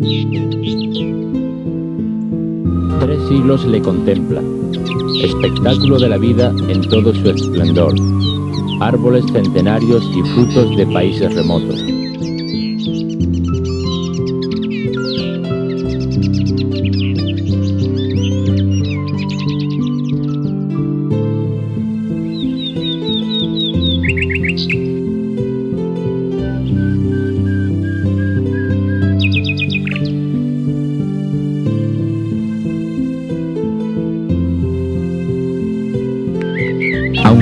Tres siglos le contemplan, espectáculo de la vida en todo su esplendor, árboles centenarios y frutos de países remotos.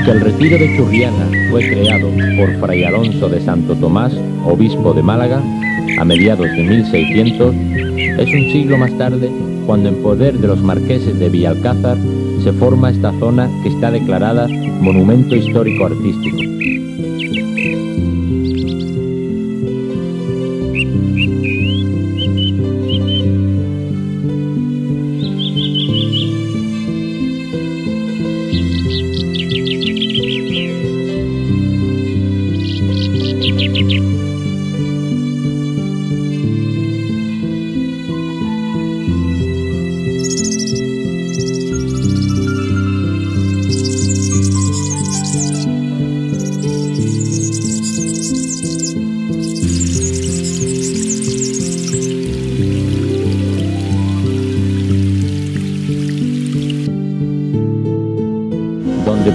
Aunque el retiro de Churriana fue creado por Fray Alonso de Santo Tomás, obispo de Málaga, a mediados de 1600, es un siglo más tarde cuando en poder de los marqueses de Villalcázar se forma esta zona que está declarada Monumento Histórico Artístico.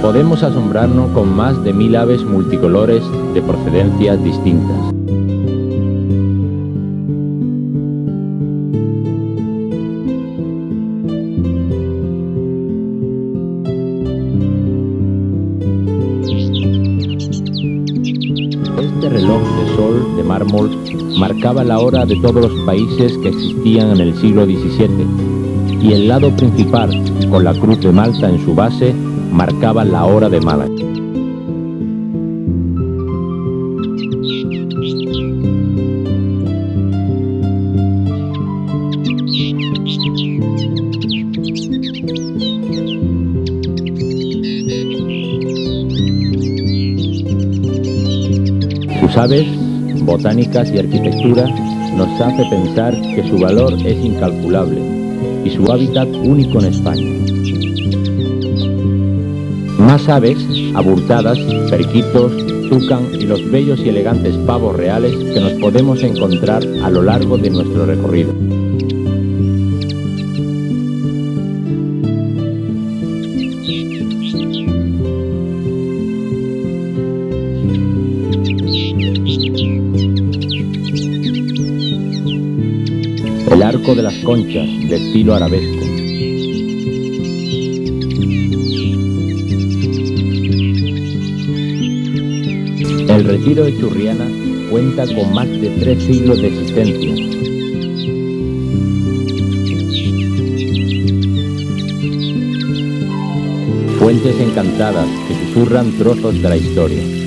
Podemos asombrarnos con más de mil aves multicolores de procedencias distintas. Este reloj de sol de mármol marcaba la hora de todos los países que existían en el siglo XVII y el lado principal, con la cruz de Malta en su base, marcaba la hora de Málaga. Sus aves, botánicas y arquitectura nos hace pensar que su valor es incalculable y su hábitat único en España. Más aves, abultadas, periquitos, tucan y los bellos y elegantes pavos reales que nos podemos encontrar a lo largo de nuestro recorrido. El arco de las conchas de estilo arabesco. Retiro de Churriana cuenta con más de tres siglos de existencia. Fuentes encantadas que susurran trozos de la historia.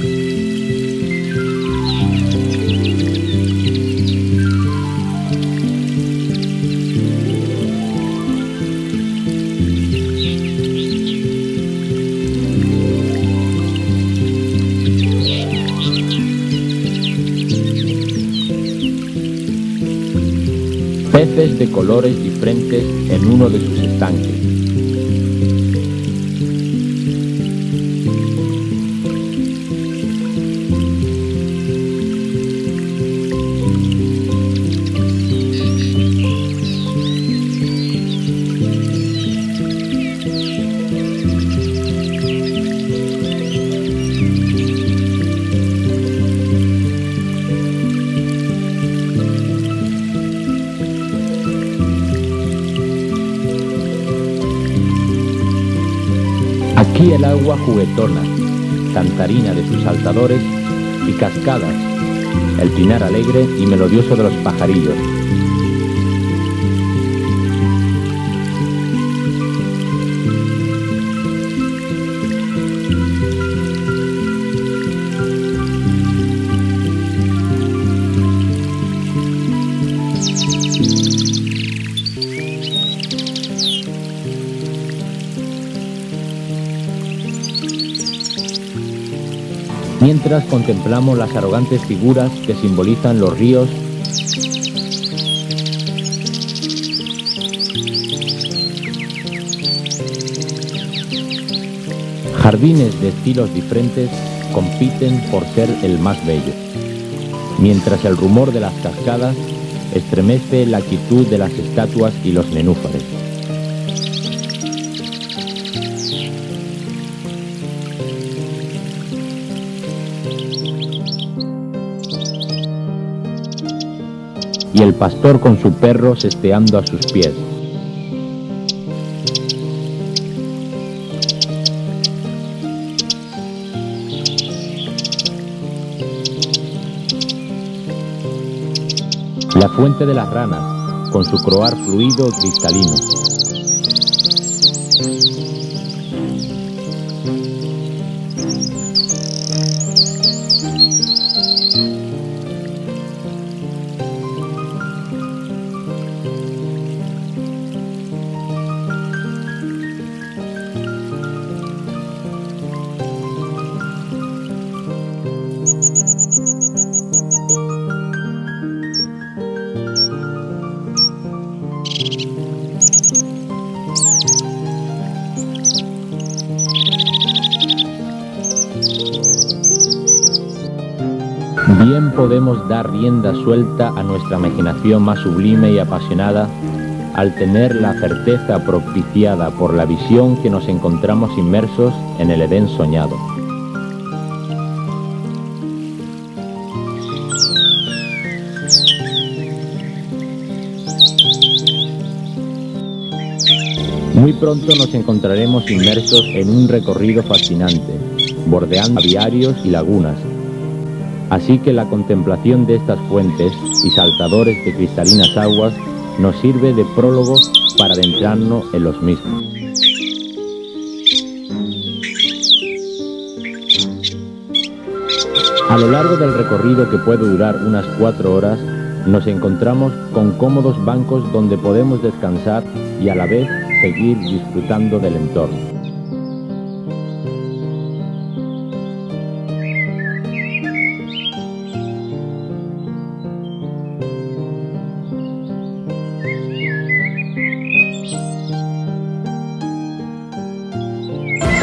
De colores diferentes en uno de sus estanques. El agua juguetona, cantarina de sus saltadores y cascadas, el pinar alegre y melodioso de los pajarillos. mientras contemplamos las arrogantes figuras que simbolizan los ríos Jardines de estilos diferentes compiten por ser el más bello, mientras el rumor de las cascadas estremece la actitud de las estatuas y los nenúfares. Y el pastor con su perro sesteando a sus pies. La fuente de las ranas, con su croar fluido cristalino. Bien podemos dar rienda suelta a nuestra imaginación más sublime y apasionada al tener la certeza propiciada por la visión que nos encontramos inmersos en el Edén soñado. Muy pronto nos encontraremos inmersos en un recorrido fascinante, bordeando aviarios y lagunas, Así que la contemplación de estas fuentes y saltadores de cristalinas aguas nos sirve de prólogo para adentrarnos en los mismos. A lo largo del recorrido que puede durar unas cuatro horas, nos encontramos con cómodos bancos donde podemos descansar y a la vez seguir disfrutando del entorno.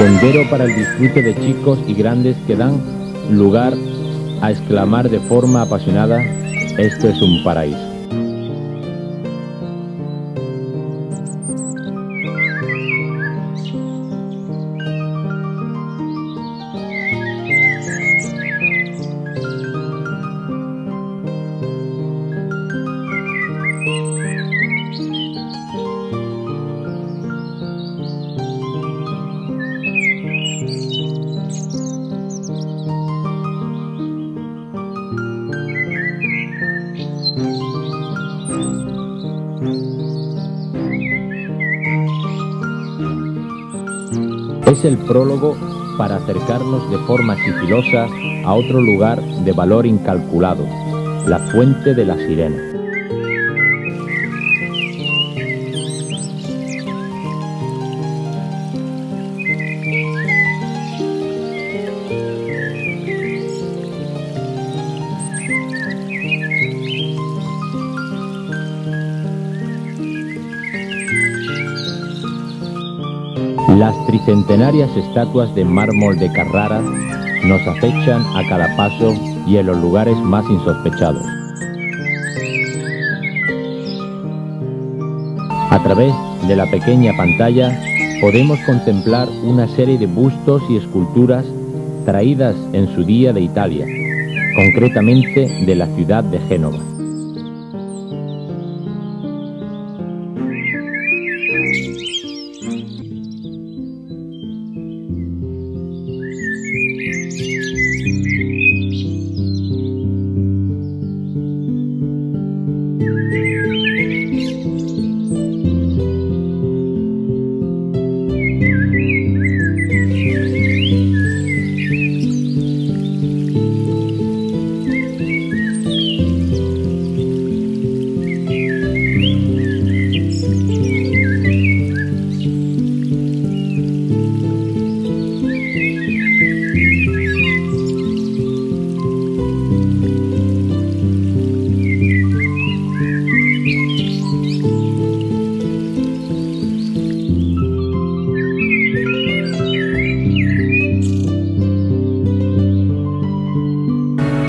Sendero para el disfrute de chicos y grandes que dan lugar a exclamar de forma apasionada, esto es un paraíso. Es el prólogo para acercarnos de forma sigilosa a otro lugar de valor incalculado, la fuente de la sirena. Tricentenarias estatuas de mármol de Carrara nos acechan a cada paso y en los lugares más insospechados. A través de la pequeña pantalla podemos contemplar una serie de bustos y esculturas traídas en su día de Italia, concretamente de la ciudad de Génova.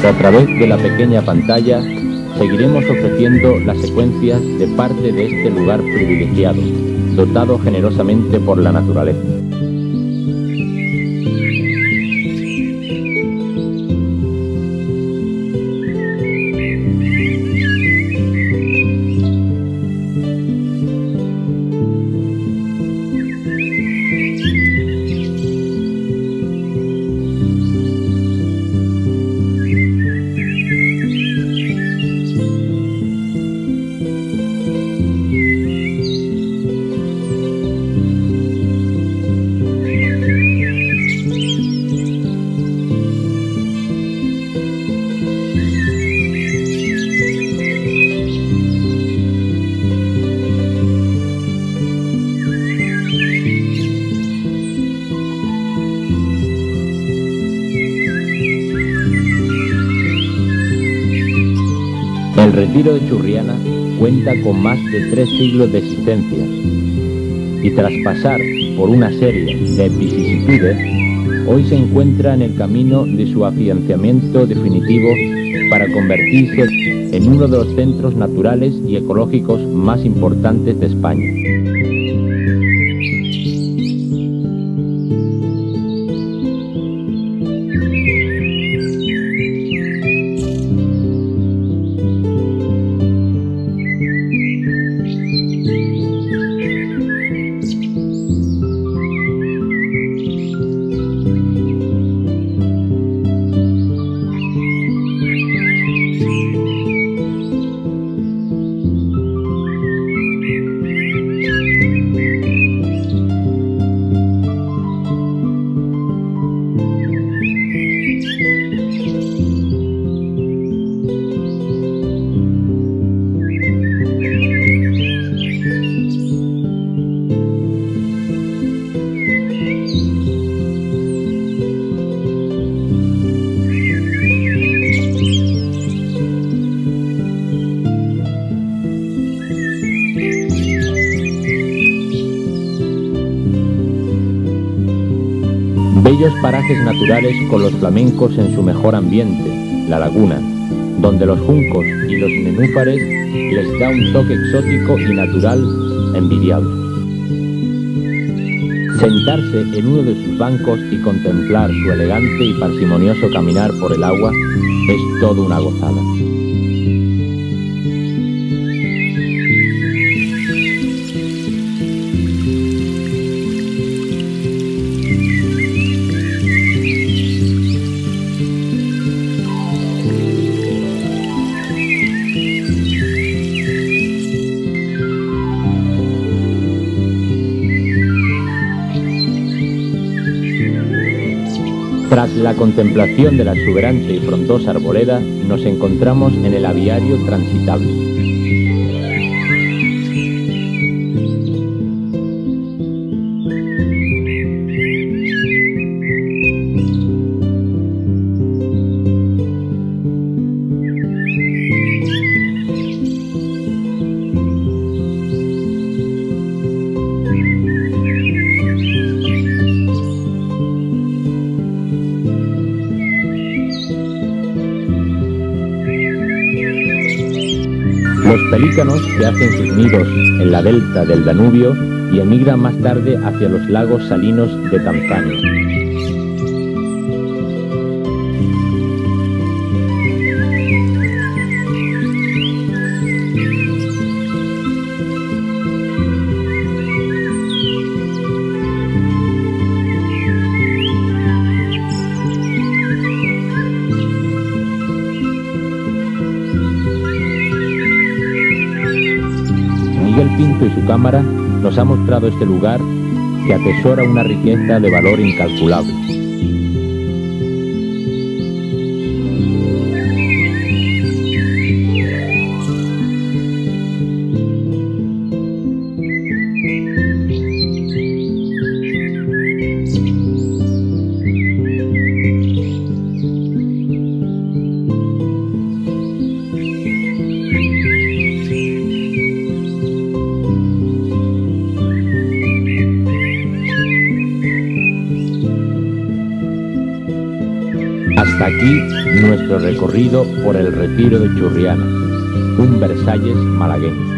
A través de la pequeña pantalla seguiremos ofreciendo las secuencias de parte de este lugar privilegiado, dotado generosamente por la naturaleza. Retiro de Churriana cuenta con más de tres siglos de existencia y tras pasar por una serie de vicisitudes, hoy se encuentra en el camino de su afianzamiento definitivo para convertirse en uno de los centros naturales y ecológicos más importantes de España. Parajes naturales con los flamencos en su mejor ambiente, la laguna, donde los juncos y los nenúfares les da un toque exótico y natural envidiable. Sentarse en uno de sus bancos y contemplar su elegante y parsimonioso caminar por el agua es todo una gozada. Tras la contemplación de la exuberante y frondosa arboleda, nos encontramos en el aviario transitable. Los pelícanos que hacen sus nidos en la delta del Danubio y emigran más tarde hacia los lagos salinos de Tanzania. Y su cámara nos ha mostrado este lugar que atesora una riqueza de valor incalculable. Aquí nuestro recorrido por el retiro de Churriana, un Versalles malagueño.